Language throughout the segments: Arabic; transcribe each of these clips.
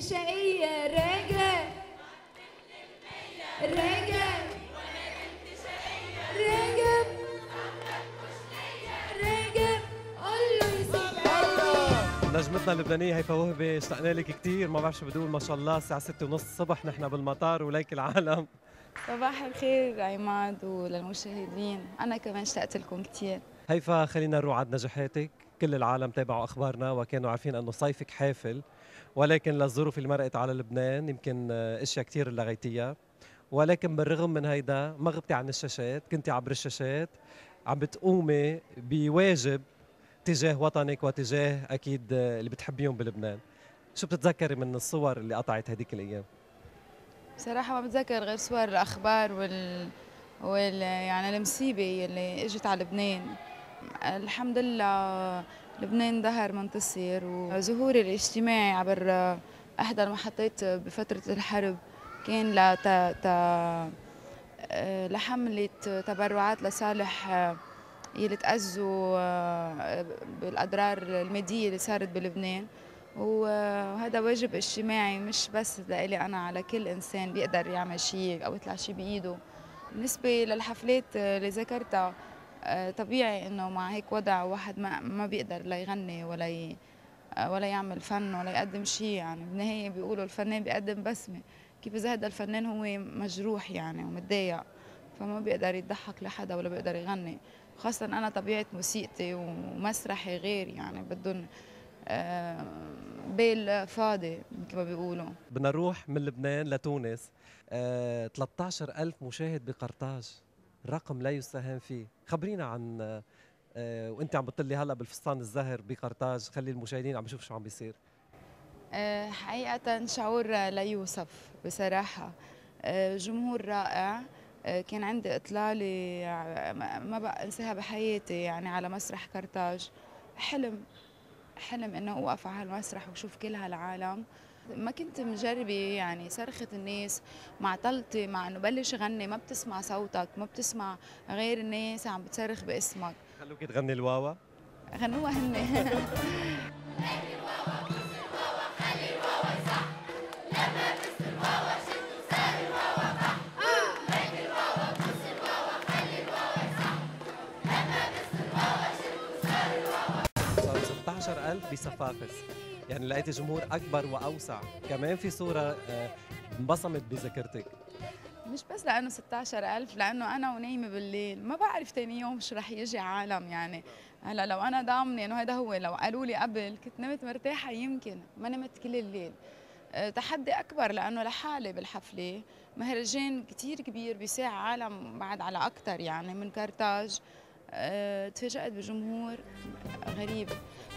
شقية راجع راجع راجع راجع قول له يسيب نجمتنا اللبنانية هيفا وهبي اشتقنا لك كثير ما بعرف شو بدون ما شاء الله الساعة 6 ونص الصبح نحن بالمطار وليك العالم. صباح الخير عماد وللمشاهدين. أنا كمان اشتقت لكم كثير هيفا خلينا نروح على نجاحاتك. كل العالم تابعوا أخبارنا وكانوا عارفين أنه صيفك حافل ولكن للظروف اللي مرقت على لبنان يمكن أشياء كثير لغيتيها ولكن بالرغم من هيدا ما غبتي عن الشاشات كنتي عبر الشاشات عم بتقومي بواجب تجاه وطنك وتجاه أكيد اللي بتحبيهم بلبنان. شو بتتذكري من الصور اللي قطعت هذيك الأيام؟ بصراحة ما بتذكر غير صور الأخبار وال, وال... يعني المصيبة اللي إجت على لبنان. الحمد لله لبنان ظهر منتصر وظهوري الاجتماعي عبر إحدى المحطات بفترة الحرب كان لت... ت... لحملة تبرعات لصالح يلي تأذوا بالأضرار المادية اللي صارت بلبنان. وهذا واجب اجتماعي مش بس لإلي أنا على كل إنسان بيقدر يعمل شيء أو يطلع شيء بإيده. بالنسبة للحفلات اللي ذكرتها طبيعي إنه مع هيك وضع واحد ما, ما بيقدر لا يغني ولا ي... آه، ولا يعمل فن ولا يقدم شيء يعني بالنهاية بيقولوا الفنان بيقدم بسمة. كيف إذا هذا الفنان هو مجروح يعني ومتضايق فما بيقدر يضحك لحدا ولا بيقدر يغني. خاصة أنا طبيعة موسيقتي ومسرحي غير يعني بدهم آه، بال فاضي مثل ما بيقولوا. بدنا نروح من لبنان لتونس. آه 13000 مشاهد بقرطاج. رقم لا يستهان فيه. خبرينا عن آه وانت عم بتطلي هلا بالفستان الزهر بقرطاج. خلي المشاهدين عم يشوفوا شو عم بيصير. آه، حقيقة شعور لا يوصف بصراحة. آه، جمهور رائع. كان عندي إطلالة ما بقى أنساها بحياتي يعني على مسرح قرطاج. حلم حلم إنه أوقف على هالمسرح وشوف كل هالعالم. ما كنت مجربة يعني صرخة الناس مع طلتي مع إنه بلش غني ما بتسمع صوتك ما بتسمع غير الناس عم بتصرخ باسمك. خلوك تغني الواوا. غنوها هن صار 16000 بصفاقس يعني لقيت جمهور أكبر وأوسع. كمان في صورة آه انبصمت بذاكرتك. مش بس لأنه 16000 لأنه أنا ونايمة بالليل. ما بعرف تاني يوم شو رح يجي عالم يعني. هلا لو أنا ضامنة إنه هذا هو لو قالوا لي قبل كنت نمت مرتاحة يمكن. ما نمت كل الليل. أه، تحدي أكبر لأنه لحالي بالحفلة مهرجان كتير كبير بيساع عالم بعد على أكثر يعني من كارتاج. أه، تفاجأت بجمهور غريب.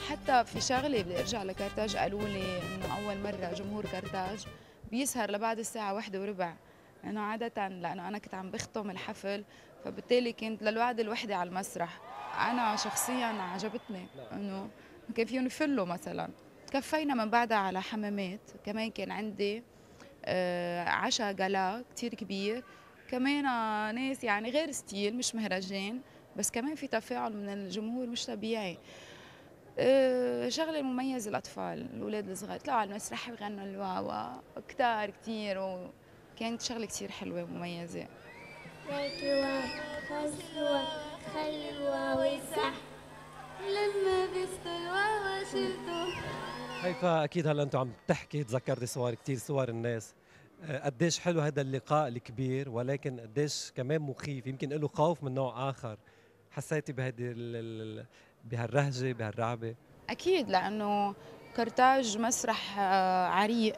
حتى في شغله بدي أرجع لكارتاج قالوا لي إنه أول مرة جمهور كارتاج بيسهر لبعد الساعة واحدة وربع. لأنه عادة لأنه أنا كنت عم بختم الحفل فبالتالي كنت للوعد الوحدة على المسرح. أنا شخصيا عجبتني إنه كان فيهم يفلوا مثلا. تكفينا من بعدها على حمامات. كمان كان عندي آه، عشاء جلا كتير كبير. كمان آه، ناس يعني غير ستيل مش مهرجان. بس كمان في تفاعل من الجمهور مش طبيعي. آه، شغلة مميزة الأطفال الأولاد الصغار. طلعوا على المسرح بغنوا الواوا كتار كتير وكانت شغلة كتير حلوة ومميزة. راكوا خلوا خلوا ويصح لما بيستو الواوا شلتو هيفا أكيد هلا أنتم عم تحكي تذكرتي صور كثير صور الناس. آه، قديش حلو هذا اللقاء الكبير ولكن قديش كمان مخيف يمكن له خوف من نوع آخر. حسيتي ال- بهالرهجة بهالرعبة؟ أكيد لأنه كرتاج مسرح آه، عريق.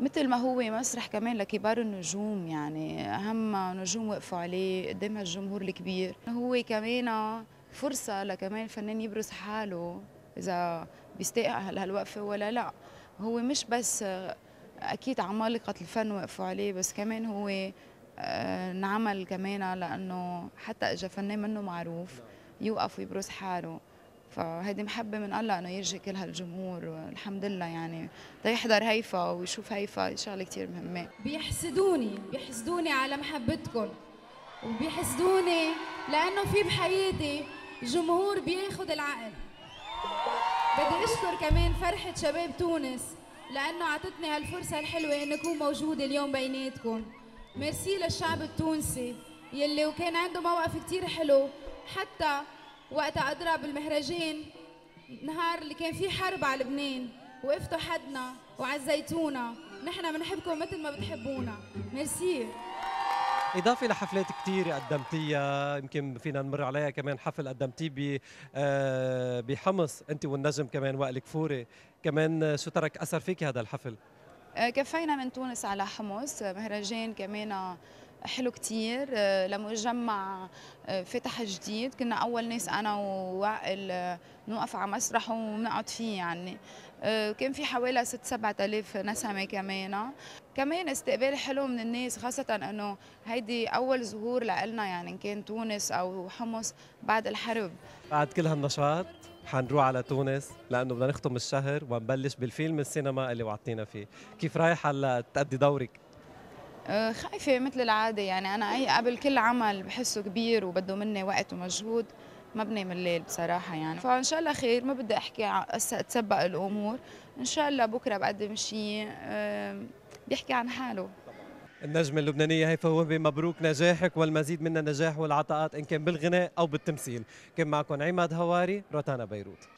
مثل ما هو مسرح كمان لكبار النجوم يعني أهم نجوم وقفوا عليه قدام الجمهور الكبير. هو كمان فرصة لكمان الفنان يبرز حاله إذا بيستحق هال- هالوقفة ولا لا. هو مش بس آه، أكيد عمالقة الفن وقفوا عليه بس كمان هو آه، انعمل كمان لأنه حتى إجا فنان منه معروف يوقف ويبرز حاله. فهيدي محبة من الله إنه يرجي كل هالجمهور والحمد لله يعني تيحضر هيفا ويشوف هيفا شغلة كتير مهمة. بيحسدوني بيحسدوني على محبتكم وبيحسدوني لأنه في بحياتي جمهور بياخد العقل. بدي أشكر كمان فرحة شباب تونس لأنه أعطتني هالفرصة الحلوة إني أكون موجودة اليوم بيناتكم. ميرسي للشعب التونسي يلي وكان عنده موقف كتير حلو حتى وقت أضرب المهرجان نهار اللي كان فيه حرب على لبنان وقفتوا حدنا وعزيتونا نحن بنحبكم مثل ما بتحبونا. ميرسي. إضافة لحفلات كتير قدمتيها يمكن فينا نمر عليها كمان حفل قدمتيه ب آه، بحمص أنت والنجم كمان وائل كفوري. كمان شو ترك أثر فيك هذا الحفل؟ آه، كفينا من تونس على حمص مهرجان كمان حلو كتير. آه، لمجمع آه، فتح جديد. كنا أول ناس أنا ووائل آه، نوقف على مسرح ونقعد فيه يعني. كان في حوالي ست سبعة آلاف نسمة كمان. كمان استقبال حلو من الناس خاصة أنه هيدي أول ظهور لنا يعني إن كان تونس أو حمص بعد الحرب. بعد كل هالنشاط حنروح على تونس لأنه بدنا نختم الشهر ونبلش بالفيلم السينما اللي وعدتينا فيه. كيف رايحة هلا تأدي دورك؟ آه، خايفة مثل العادة. يعني أنا أي قبل كل عمل بحسه كبير وبده مني وقت ومجهود ما بنام الليل بصراحة يعني. فإن شاء الله خير ما بدي أحكي أتسبق الأمور. إن شاء الله بكرة بقدم شيء بيحكي عن حاله. النجمة اللبنانية هيفا وهبي مبروك نجاحك والمزيد من النجاح والعطاءات إن كان بالغناء أو بالتمثيل. كان معكم عماد هواري روتانا بيروت.